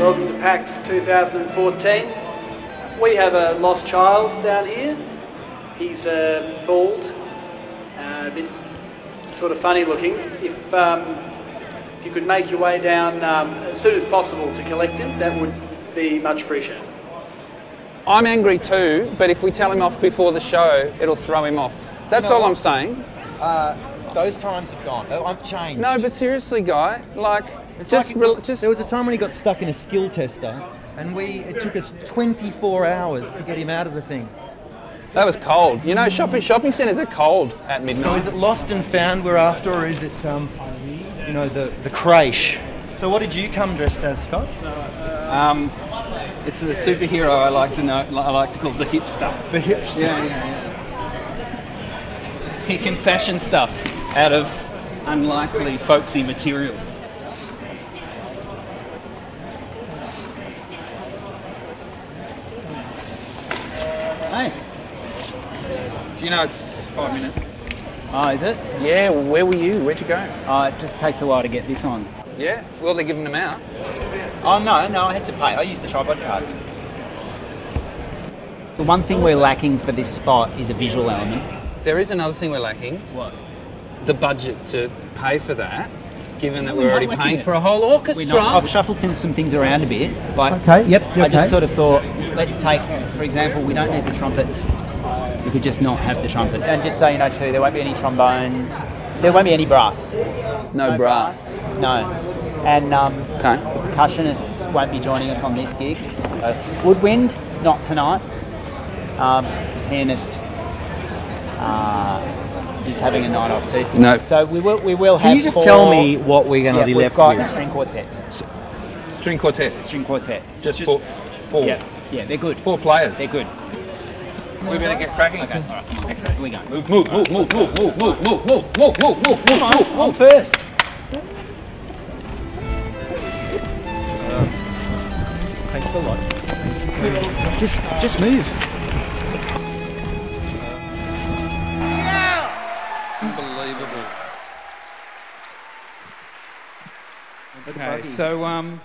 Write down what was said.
PAX 2014. We have a lost child down here. He's uh, bald, uh, a bit sort of funny looking. If, um, if you could make your way down um, as soon as possible to collect him, that would be much appreciated. I'm angry too, but if we tell him off before the show, it'll throw him off. That's know all I'm saying. Uh, those times have gone. Oh, I've changed. No, but seriously, guy, like, It's just, like- rel- just. There was a time when he got stuck in a skill tester, and we it took us 24 hours to get him out of the thing. that was cold. You know, shopping shopping centres are cold at So midnight. is it lost and found we're after, or is it, um, you know, the the crash? So what did you come dressed as, Scott? Um, it's a superhero I like to know. I like to call the hipster. The hipster. Yeah, yeah, yeah. He can fashion stuff out of unlikely folksy materials. Hey. Do you know it's five minutes? Oh, is it? Yeah, where were you? Where'd you go? Oh, it just takes a while to get this on. Yeah, well, they're giving them out. Oh, no, no, I had to pay. I used the tripod card. The one thing we're lacking for this spot is a visual element. There is another thing we're lacking What? The budget to pay for that, given that We're we're already paying it. for a whole orchestra. not, I've shuffled things- some things around a bit. Like, Okay, yep, I just sort of thought, let's take, for example, we don't need the trumpets. We could just not have the trumpet. And just so you know, too, there won't be any trombones. There won't be any brass. no brass. No. And um, Okay. percussionists won't be joining us on this gig. Uh, woodwind, not tonight. Um, pianist is having a night off too. No. So we will we will have. Can you just four- tell me what we're going to Yeah, be we've left got a with? string quartet. String quartet. String quartet. Just, four, four, Yeah, yeah, they're good. four players. They're good. We better get cracking. Okay, all right. Okay, here we go. Move, move, move, move, move, move, move, move, move, move, move, move, Come on, move, on move. first. Thanks a lot. Just, just move. Okay, so um,